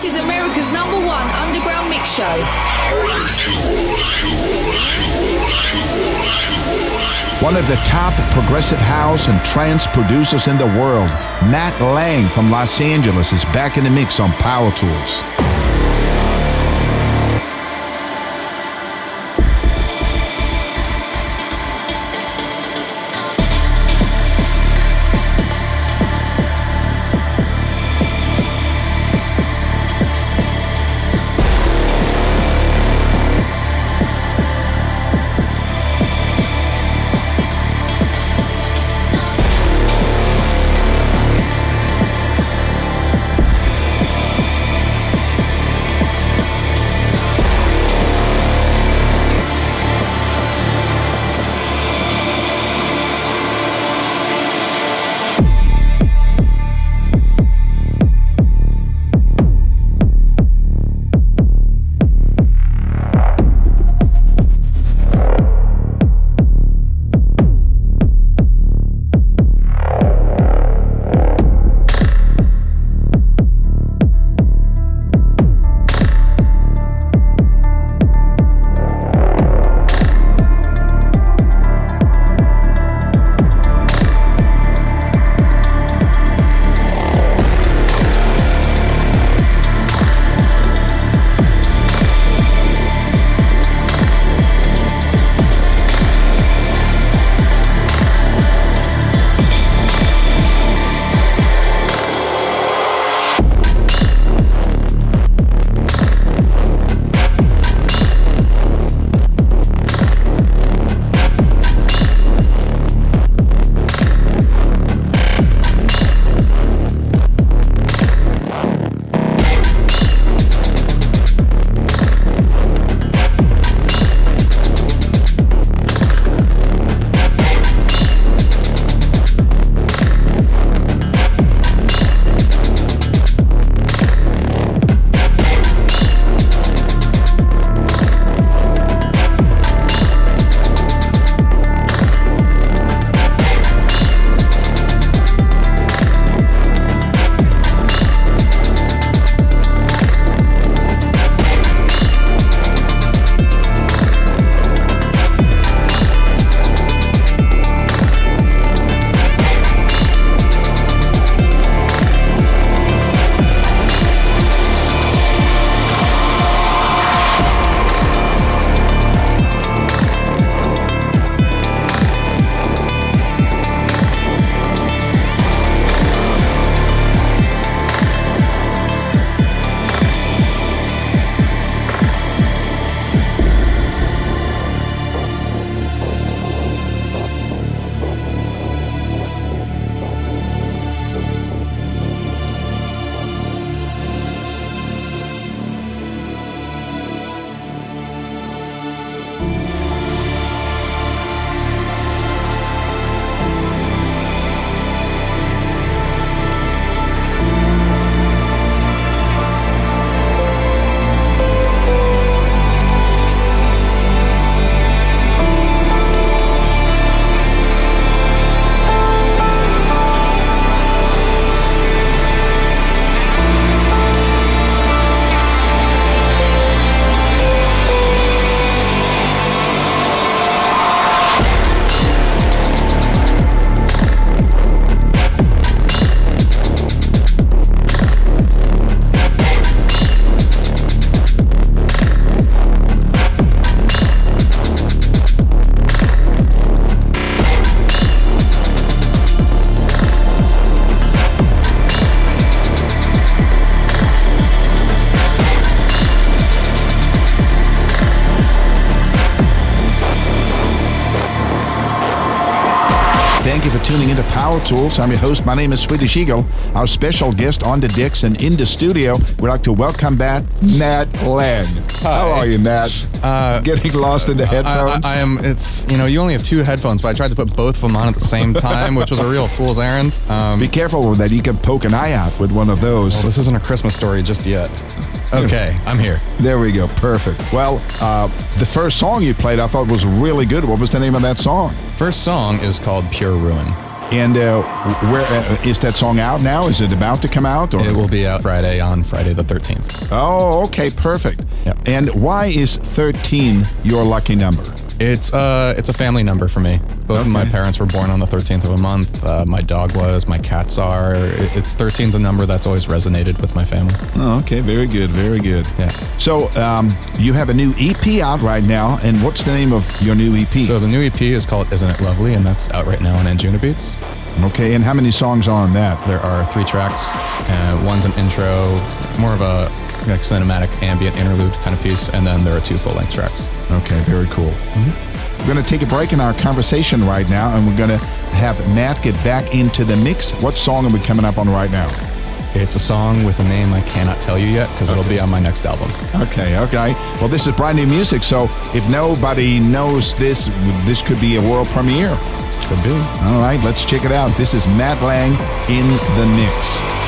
This is America's number one underground mix show. One of the top progressive house and trance producers in the world, Matt Lange from Los Angeles, is back in the mix on Power Tools. Tools. I'm your host. My name is Swedish Eagle. Our special guest on the decks and in the studio, we'd like to welcome back Matt Lange. Hi. How are you, Matt? Uh, Getting lost in the headphones? I, I, I am. It's you know you only have two headphones, but I tried to put both of them on at the same time, which was a real fool's errand. Um, Be careful with that. You can poke an eye out with one of those. well, this isn't a Christmas story just yet. Okay, I'm here. There we go. Perfect. Well, uh, the first song you played I thought was really good. What was the name of that song? First song is called Pure Ruin. And uh, where uh, is that song out now? Is it about to come out? Or? It will be out Friday on Friday the 13th. Oh, okay, perfect. Yep. And why is 13 your lucky number? It's uh, it's a family number for me. Both of my parents were born on the 13th of a month. Uh, my dog was. My cats are. It, it's 13's a number that's always resonated with my family. Oh, okay, very good, very good. Yeah. So um, you have a new EP out right now, and what's the name of your new EP? So the new EP is called "Isn't It Lovely" and that's out right now on Anjunabeats. okay, and how many songs are on that? There are three tracks. Uh, one's an intro, more of a like, cinematic ambient interlude kind of piece, and then there are two full-length tracks. Okay, very cool. Mm-hmm. We're going to take a break in our conversation right now, and we're going to have Matt get back into the mix. What song are we coming up on right now? It's a song with a name I cannot tell you yet because it'll be on my next album. Okay, okay. Well, this is brand new music, so if nobody knows this, this could be a world premiere. Could be. All right, let's check it out. This is Matt Lange in the mix.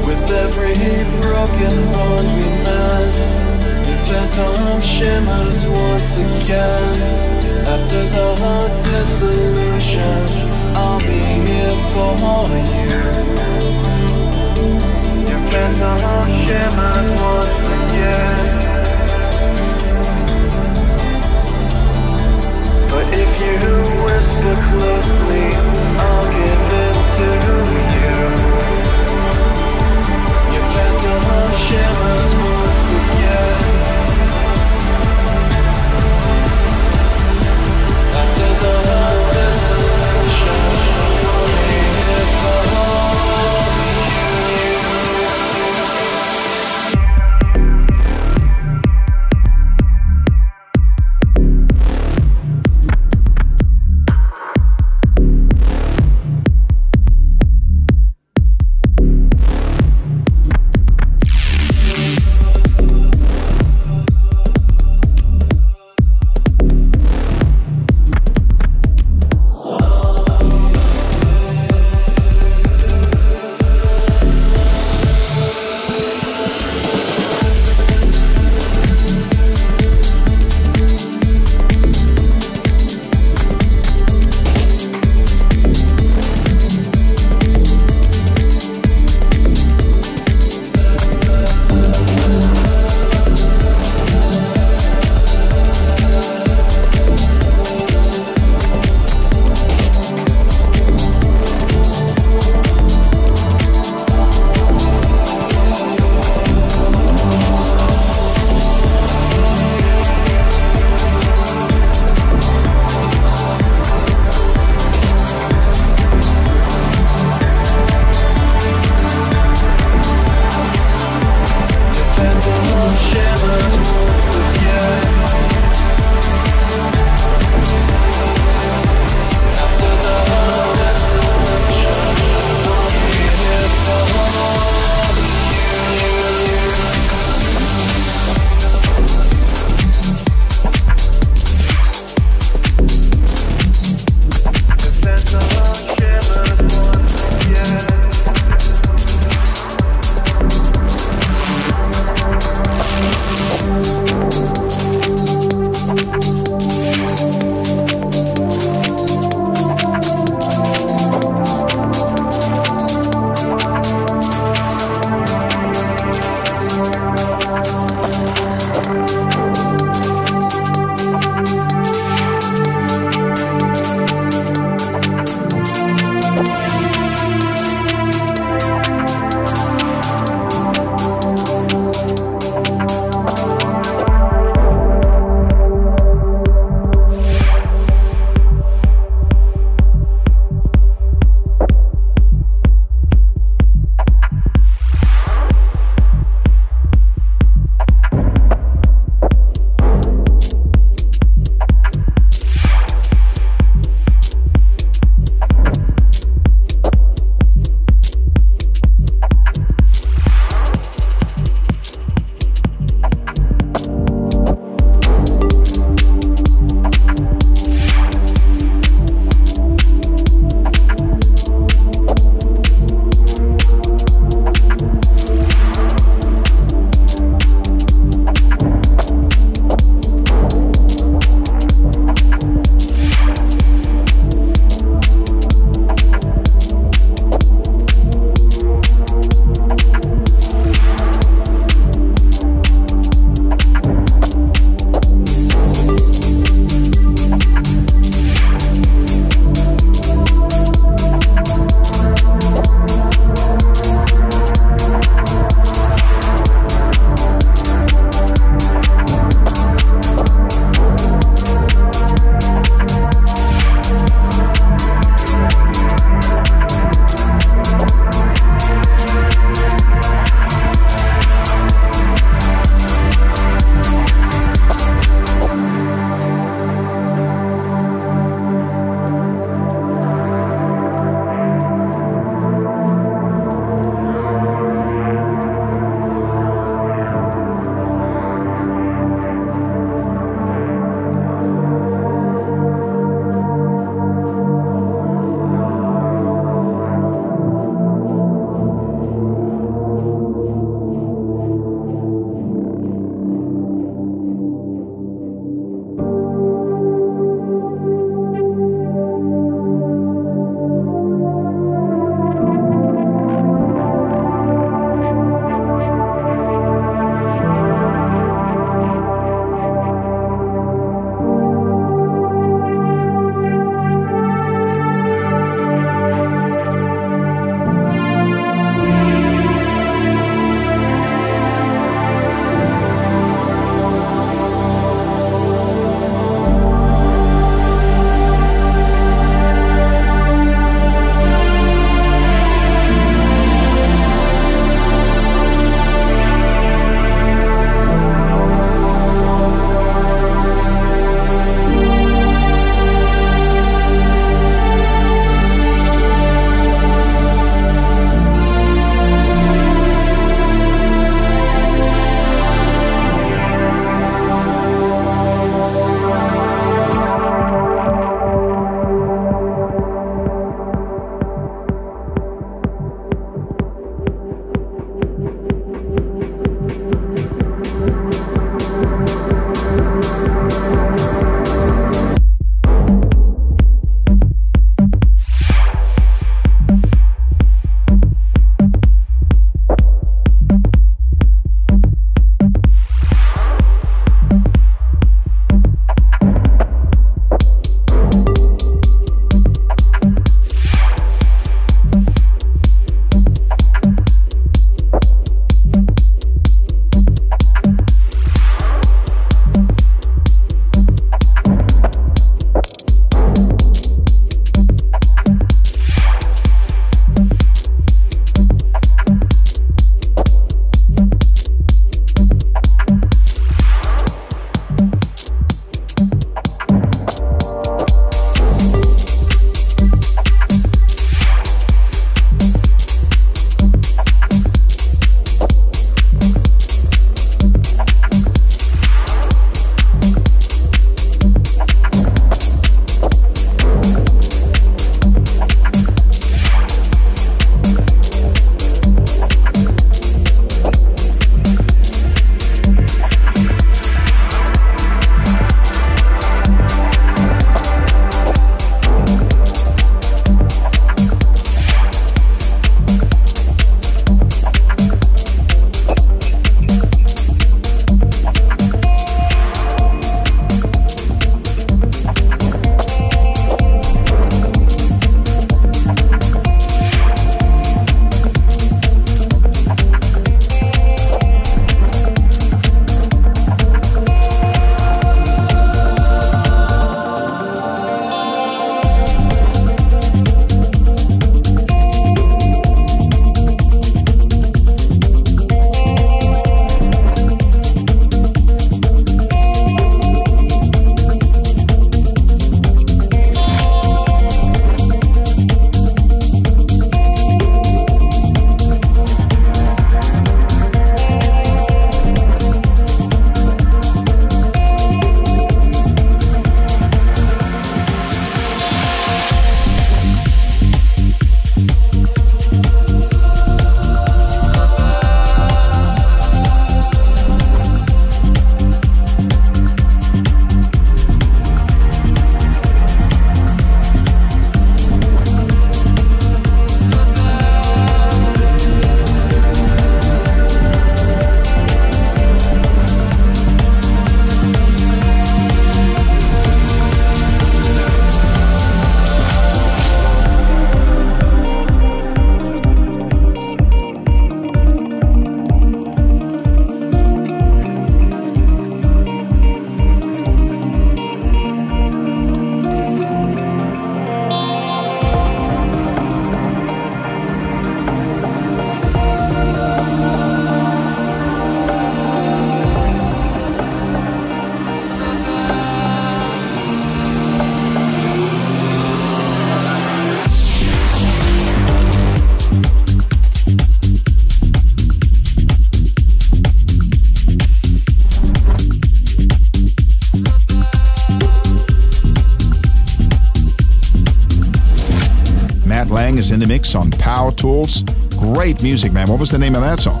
In the mix on Power Tools. Great music, man. What was the name of that song?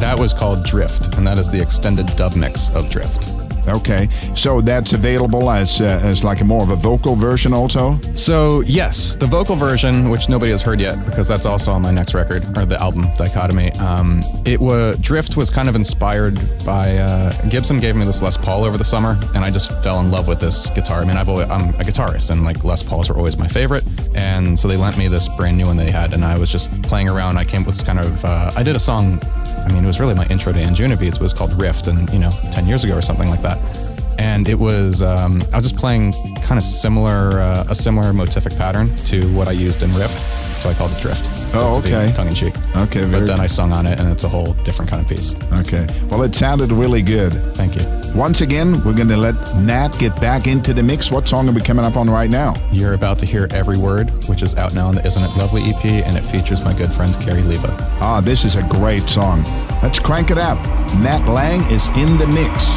That was called Drift, and that is the extended dub mix of Drift. Okay, so that's available as uh, as like a more of a vocal version also. So yes, the vocal version, which nobody has heard yet, because that's also on my next record or the album Dichotomy. Um, it was Drift was kind of inspired by uh, Gibson gave me this Les Paul over the summer, and I just fell in love with this guitar. I mean, I've always, I'm a guitarist, and like Les Pauls are always my favorite, and so they lent me this brand new one they had, and I was just playing around. I came with this kind of uh, I did a song I mean, it was really my intro to Anjunabeats. It was called Rift, and you know, ten years ago or something like that. And it was um, I was just playing kind of similar uh, a similar motific pattern to what I used in Rift, so I called it Drift. Oh, okay. Tongue in cheek. Okay, but then I sung on it, and it's a whole different kind of piece. Okay. Well, it sounded really good. Thank you. Once again, we're going to let Nat get back into the mix. What song are we coming up on right now? You're about to hear Every Word, which is out now on the Isn't It Lovely EP, and it features my good friend Carrie Leva. Ah, this is a great song. Let's crank it up. Nat Lange is in the mix.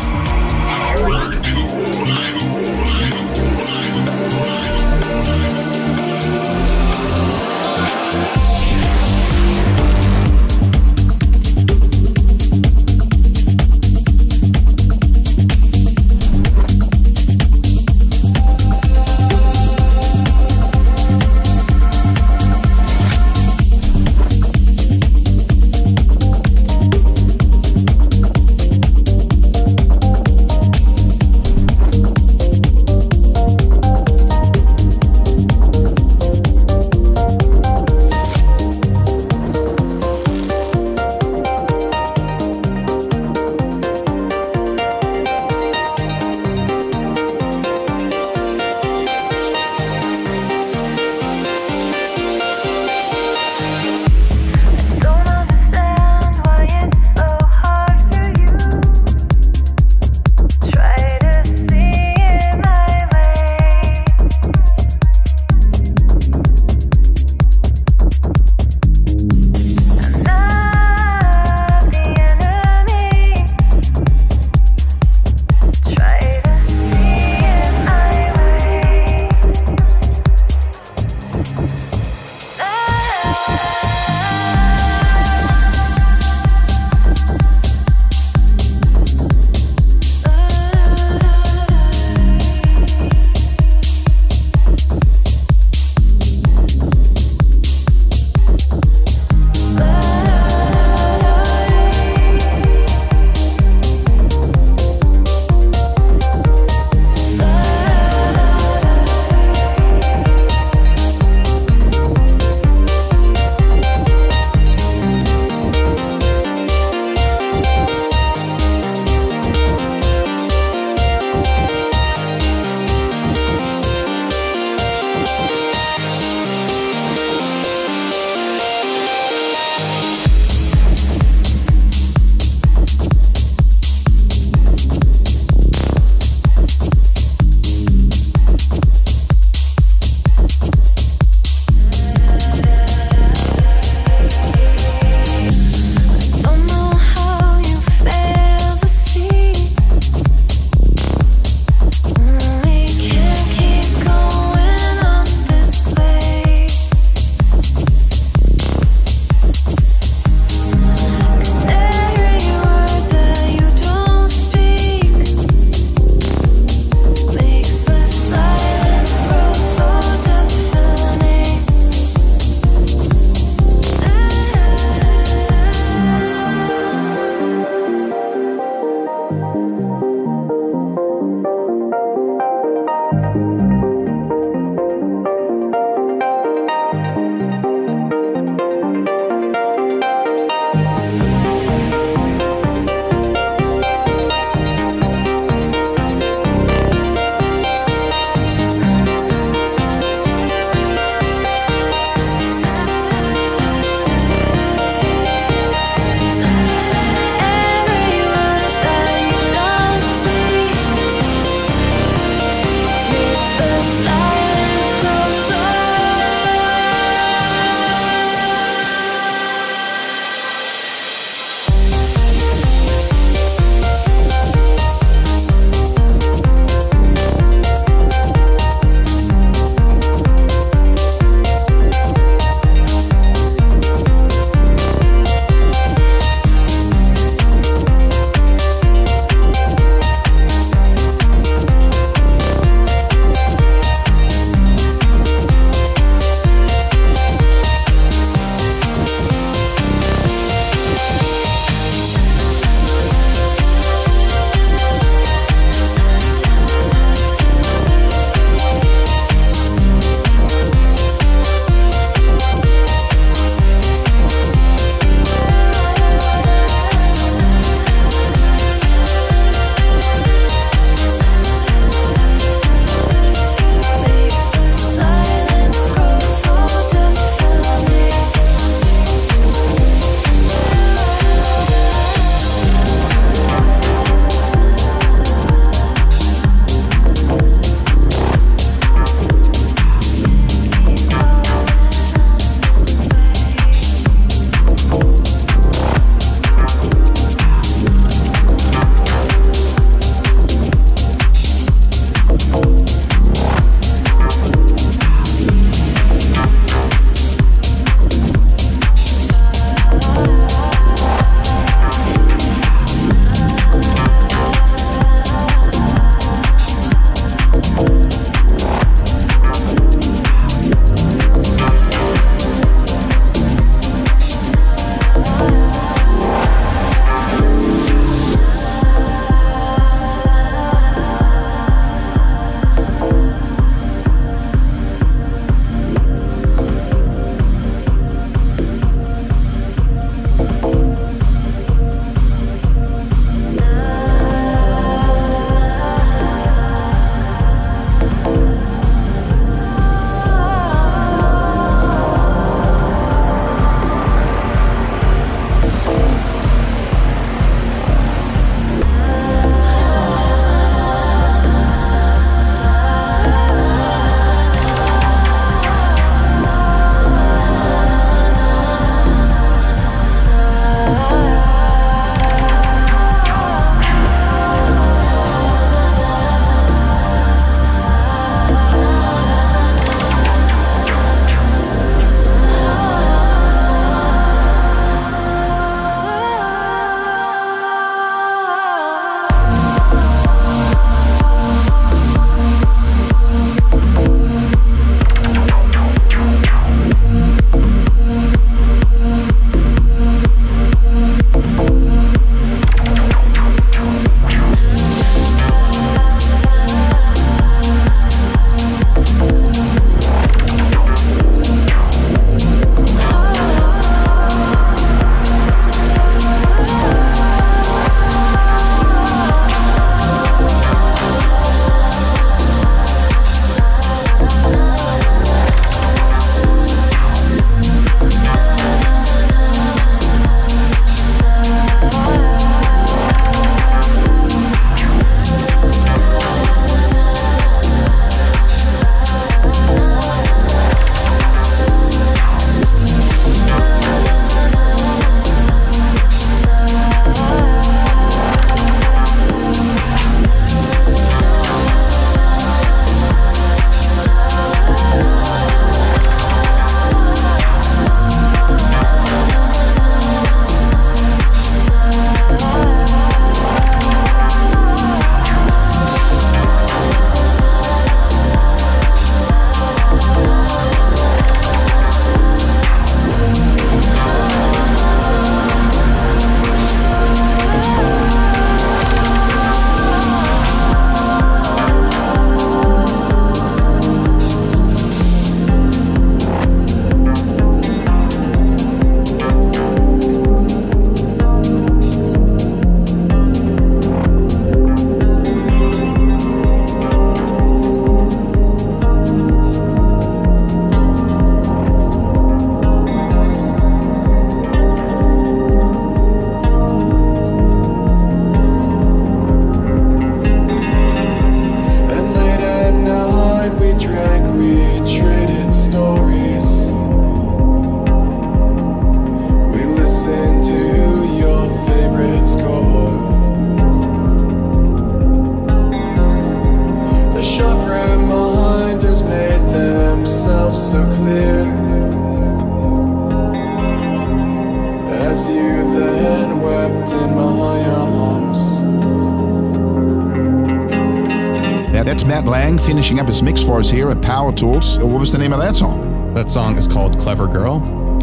Finishing up his mix for us here at Power Tools. Uh, what was the name of that song? That song is called Clever Girl.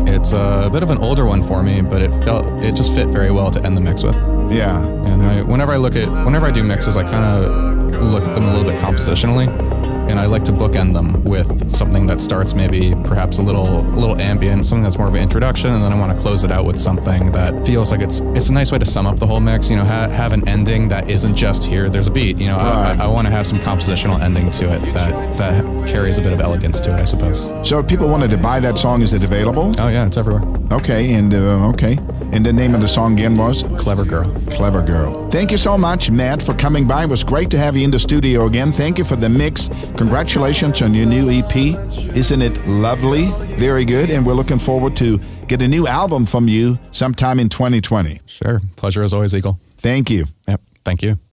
It's a bit of an older one for me, but it felt it just fit very well to end the mix with. Yeah. And I, whenever I look at whenever I do mixes, I kind of look at them a little bit compositionally, and I like to bookend them with something that starts maybe perhaps a little a little ambient, something that's more of an introduction, and then I want to close it out with something that feels like it's it's a nice way to sum up the whole mix. You know, ha- have an ending that isn't just here. There's a beat. You know, Right. I, I, I want to have some compositional ending to it that that carries a bit of elegance to it, I suppose. So if people wanted to buy that song, is it available? Oh yeah, it's everywhere. Okay, and uh, okay. And the name of the song again was Clever Girl. Clever Girl. Thank you so much, Matt, for coming by. It was great to have you in the studio again. Thank you for the mix. Congratulations on your new EP. Isn't it lovely? Very good. And we're looking forward to get a new album from you sometime in 2020. Sure. Pleasure as always, Eagle. Thank you. Yep. Thank you.